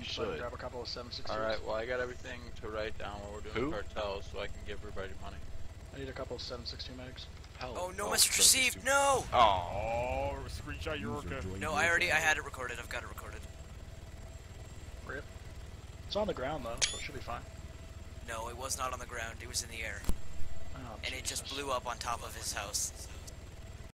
You should. grab a couple of 760s. All right. Well, I got everything to write down while we're doing Who? cartels, so I can give everybody money. I need a couple of 762 mags. Hell. Oh, no Oh, message received. No. Oh, screenshot your. No, I already. I had it recorded. I've got it recorded. Rip. It's on the ground though, so it should be fine. No, it was not on the ground. It was in the air, Oh, and it just blew up on top of his house.